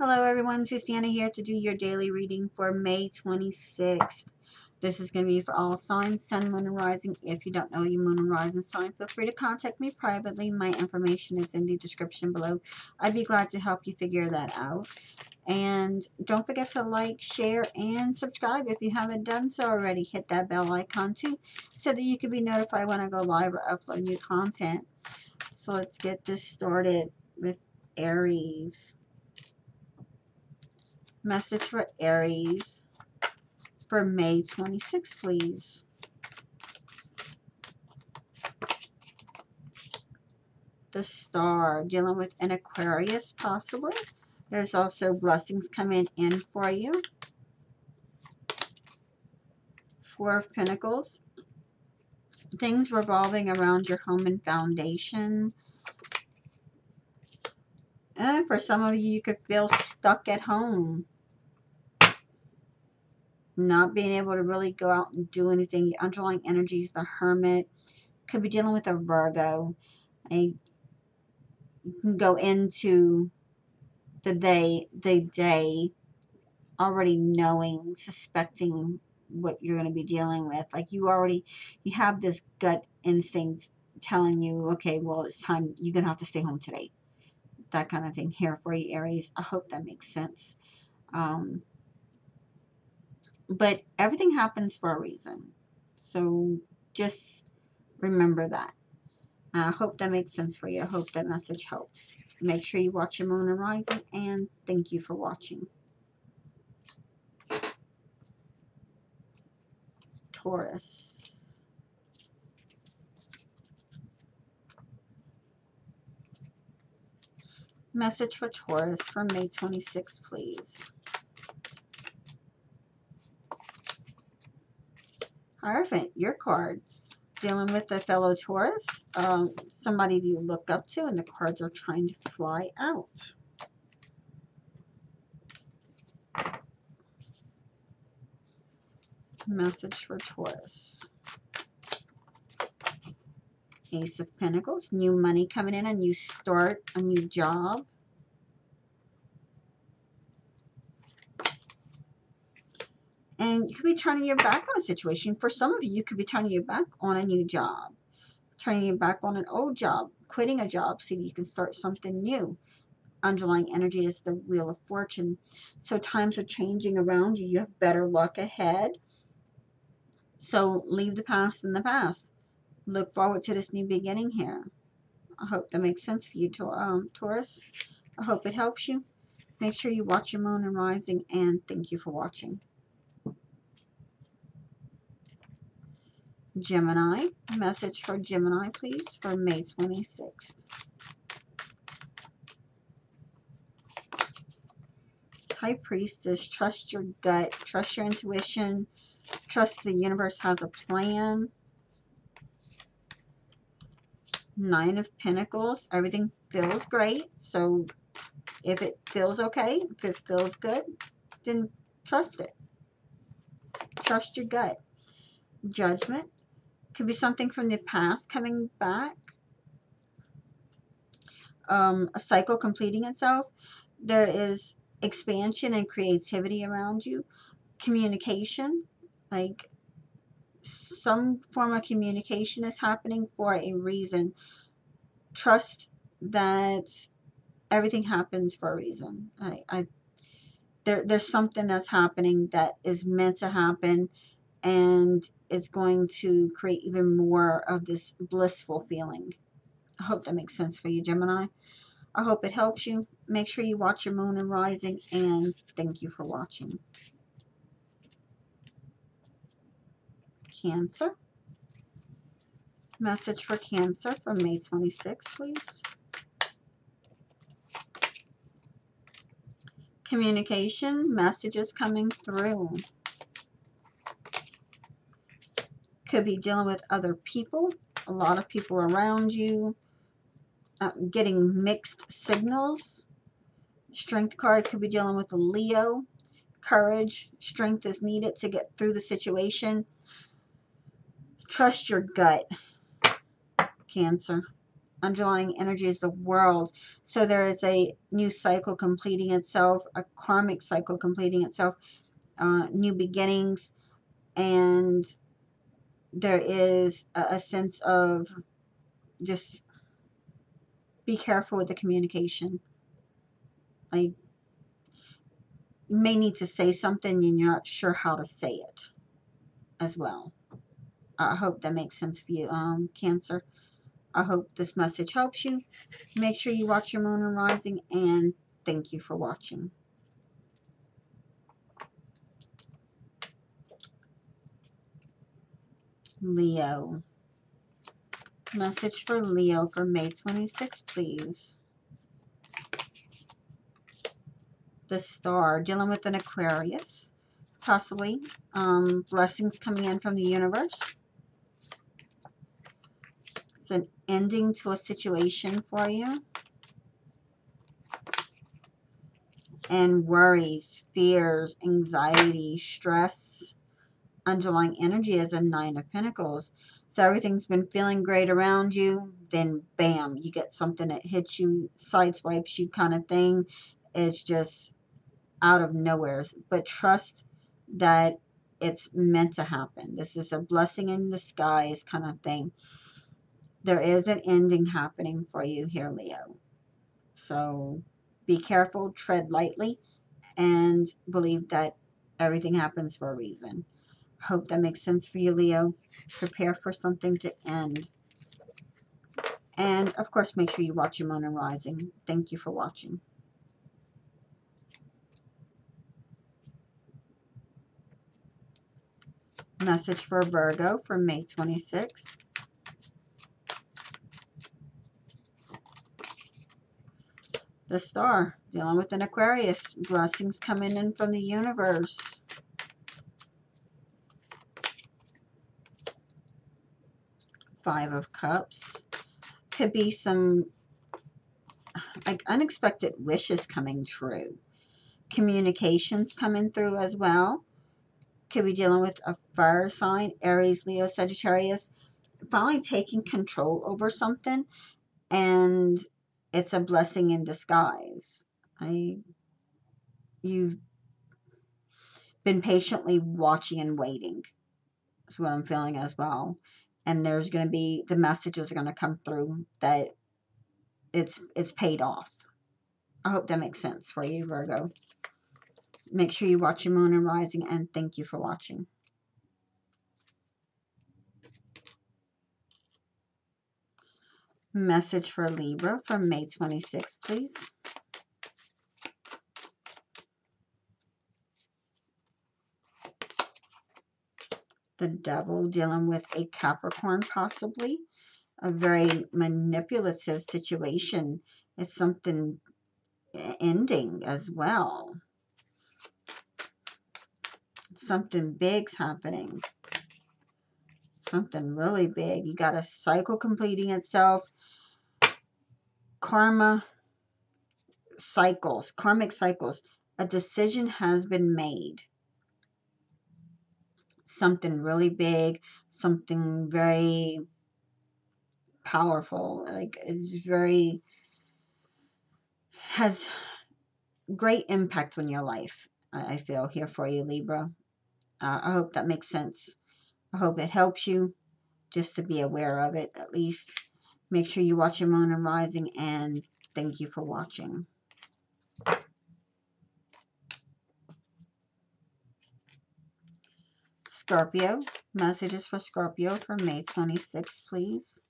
Hello everyone, Siestiana here to do your daily reading for May 26th. This is going to be for all signs, sun, moon, and rising. If you don't know your moon and rising sign, feel free to contact me privately. My information is in the description below. I'd be glad to help you figure that out. And don't forget to like, share, and subscribe if you haven't done so already. Hit that bell icon too so that you can be notified when I go live or upload new content. So let's get this started with Aries. Message for Aries for May 26th, please. The star, dealing with an Aquarius, possibly. There's also blessings coming in for you. Four of Pentacles. Things revolving around your home and foundation. And for some of you, you could feel stuck at home not being able to really go out and do anything. Your underlying energies, the hermit, could be dealing with a Virgo. A, you can go into the day, the day already knowing, suspecting what you're going to be dealing with. Like you already, you have this gut instinct telling you, okay, well, it's time, you're going to have to stay home today. That kind of thing here for you, Aries. I hope that makes sense. Um, but everything happens for a reason. So just remember that. I hope that makes sense for you. I hope that message helps. Make sure you watch your moon and rising, and thank you for watching. Taurus. Message for Taurus for May 26th, please. Hierophant, your card. Dealing with a fellow Taurus, um, somebody you look up to, and the cards are trying to fly out. Message for Taurus. Ace of Pentacles, new money coming in, a new start, a new job. And you could be turning your back on a situation. For some of you, you could be turning your back on a new job, turning your back on an old job, quitting a job so you can start something new. Underlying energy is the Wheel of Fortune. So times are changing around you. You have better luck ahead. So leave the past in the past. Look forward to this new beginning here. I hope that makes sense for you, um, Taurus. I hope it helps you. Make sure you watch your moon and rising, and thank you for watching. Gemini. Message for Gemini, please, for May 26th. High Priestess, trust your gut, trust your intuition, trust the universe has a plan. Nine of Pentacles, everything feels great. So if it feels okay, if it feels good, then trust it. Trust your gut. Judgment, could be something from the past coming back. Um, a cycle completing itself. There is expansion and creativity around you. Communication, like some form of communication is happening for a reason. Trust that everything happens for a reason. I, I there, there's something that's happening that is meant to happen and it's going to create even more of this blissful feeling. I hope that makes sense for you, Gemini. I hope it helps you. Make sure you watch your moon and rising, and thank you for watching. Cancer. Message for Cancer from May 26th, please. Communication, messages coming through. Could be dealing with other people, a lot of people around you, uh, getting mixed signals. Strength card could be dealing with a Leo. Courage, strength is needed to get through the situation. Trust your gut, Cancer. underlying energy is the world. So there is a new cycle completing itself, a karmic cycle completing itself, uh, new beginnings, and there is a, a sense of just be careful with the communication. Like, you may need to say something and you're not sure how to say it as well. I hope that makes sense for you, um, Cancer. I hope this message helps you. Make sure you watch your moon and rising, and thank you for watching. Leo. Message for Leo for May 26, please. The star, dealing with an Aquarius, possibly. Um, blessings coming in from the universe. It's an ending to a situation for you. And worries, fears, anxiety, stress, underlying energy is a Nine of Pentacles. So everything's been feeling great around you. Then, bam, you get something that hits you, sideswipes you kind of thing. It's just out of nowhere. But trust that it's meant to happen. This is a blessing in disguise kind of thing. There is an ending happening for you here, Leo. So be careful, tread lightly, and believe that everything happens for a reason. Hope that makes sense for you, Leo. Prepare for something to end. And, of course, make sure you watch your Moon and Rising. Thank you for watching. Message for Virgo for May 26th. The star, dealing with an Aquarius. Blessings coming in from the universe. Five of Cups. Could be some like unexpected wishes coming true. Communications coming through as well. Could be dealing with a fire sign, Aries, Leo, Sagittarius. Finally taking control over something. And it's a blessing in disguise. I, you've been patiently watching and waiting. That's what I'm feeling as well and there's going to be the messages are going to come through that it's it's paid off. I hope that makes sense for you, Virgo. Make sure you watch your moon and rising, and thank you for watching. Message for Libra from May 26th, please. The devil dealing with a Capricorn possibly. A very manipulative situation. It's something ending as well. Something big's happening. Something really big. You got a cycle completing itself. Karma cycles, karmic cycles. A decision has been made something really big, something very powerful. Like it's very has great impact on your life. I feel here for you, Libra. Uh, I hope that makes sense. I hope it helps you just to be aware of it at least. Make sure you watch your moon and rising and thank you for watching. Scorpio. Messages for Scorpio for May 26th, please.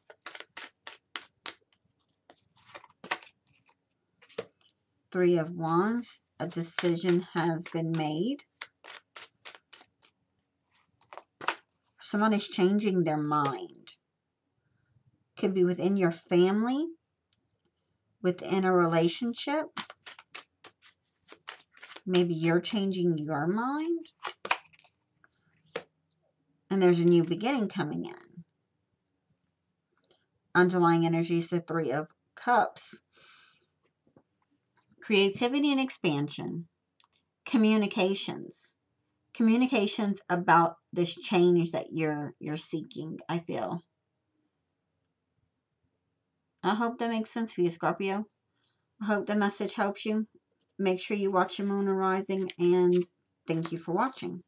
Three of Wands. A decision has been made. Someone is changing their mind. Could be within your family, within a relationship. Maybe you're changing your mind and there's a new beginning coming in. Underlying energy is the Three of Cups. Creativity and expansion. Communications. Communications about this change that you're you're seeking, I feel. I hope that makes sense for you, Scorpio. I hope the message helps you. Make sure you watch your moon rising and thank you for watching.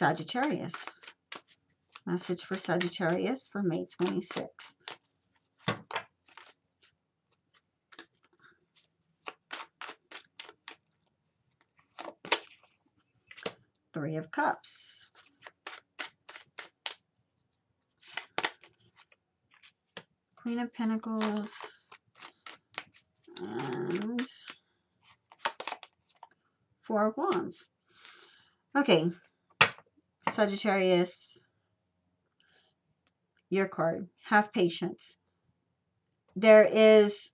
Sagittarius. Message for Sagittarius for May 26th. Three of Cups. Queen of Pentacles. And Four of Wands. Okay. Sagittarius. Your card. Have patience. There is,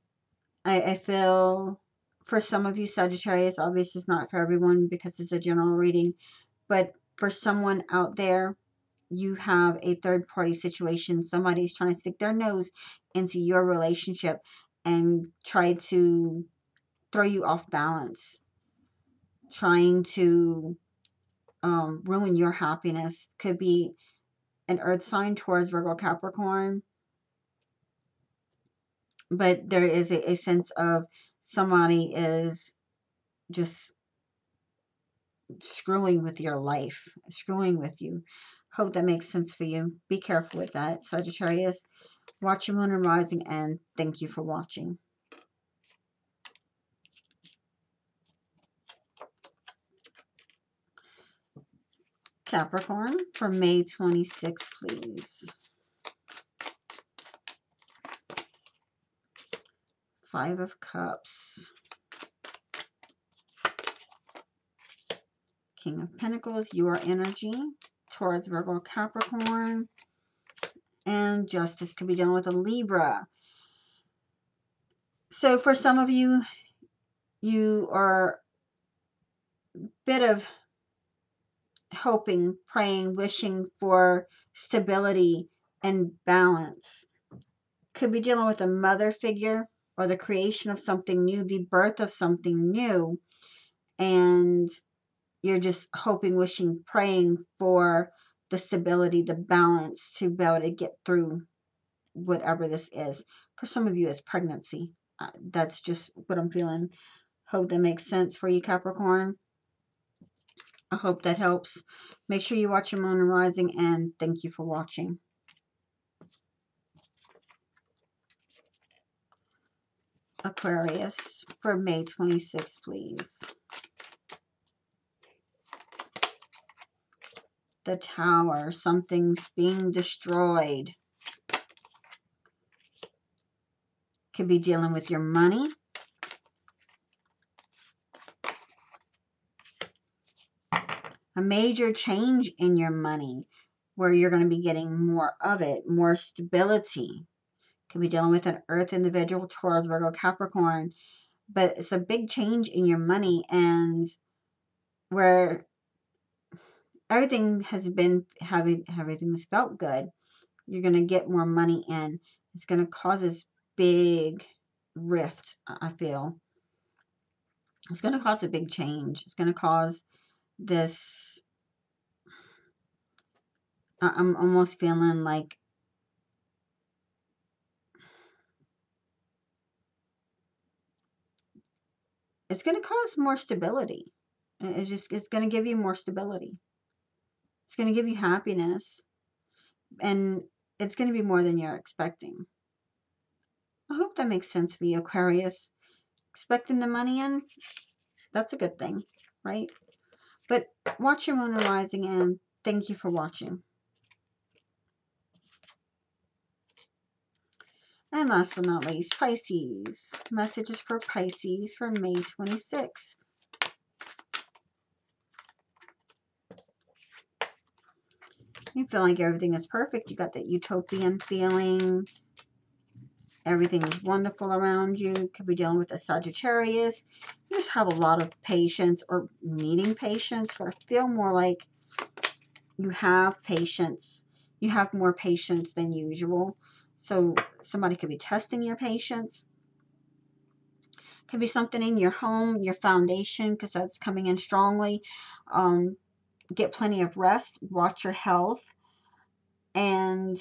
I, I feel, for some of you Sagittarius, obviously it's not for everyone because it's a general reading, but for someone out there, you have a third party situation. Somebody's trying to stick their nose into your relationship and try to throw you off balance, trying to um, ruin your happiness. Could be an earth sign towards Virgo Capricorn. But there is a, a sense of somebody is just screwing with your life, screwing with you. Hope that makes sense for you. Be careful with that, Sagittarius. Watch your moon and rising, and thank you for watching. Capricorn for May 26th, please. Five of Cups. King of Pentacles, your energy. Taurus, Virgo, Capricorn. And Justice could be dealing with a Libra. So for some of you, you are a bit of hoping, praying, wishing for stability and balance. Could be dealing with a mother figure or the creation of something new, the birth of something new. And you're just hoping, wishing, praying for the stability, the balance to be able to get through whatever this is. For some of you, it's pregnancy. Uh, that's just what I'm feeling. Hope that makes sense for you, Capricorn. I hope that helps. Make sure you watch your moon and rising, and thank you for watching. Aquarius for May 26th, please. the tower. Something's being destroyed. Could be dealing with your money. A major change in your money where you're going to be getting more of it, more stability. Could be dealing with an earth individual, Taurus, Virgo, Capricorn. But it's a big change in your money and where everything has been having everything's felt good you're going to get more money in it's going to cause this big rift i feel it's going to cause a big change it's going to cause this i'm almost feeling like it's going to cause more stability it's just it's going to give you more stability it's going to give you happiness. And it's going to be more than you're expecting. I hope that makes sense for you, Aquarius. Expecting the money in, that's a good thing, right? But watch your moon rising and thank you for watching. And last but not least, Pisces. Messages for Pisces for May 26th. You feel like everything is perfect. You got that utopian feeling. Everything is wonderful around you. Could be dealing with a Sagittarius. You just have a lot of patience or needing patience. But I feel more like you have patience. You have more patience than usual. So somebody could be testing your patience. Could be something in your home, your foundation, because that's coming in strongly. Um, get plenty of rest, watch your health, and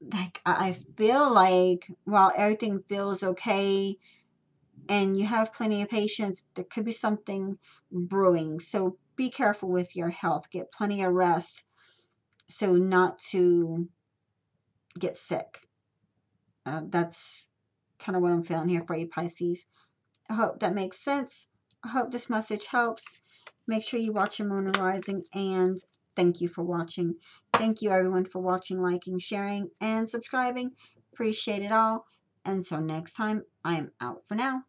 like I feel like while everything feels okay and you have plenty of patience, there could be something brewing. So be careful with your health. Get plenty of rest so not to get sick. Uh, that's kind of what I'm feeling here for you, Pisces. I hope that makes sense. I hope this message helps. Make sure you watch your moon rising and thank you for watching. Thank you everyone for watching, liking, sharing, and subscribing. Appreciate it all. Until next time, I'm out for now.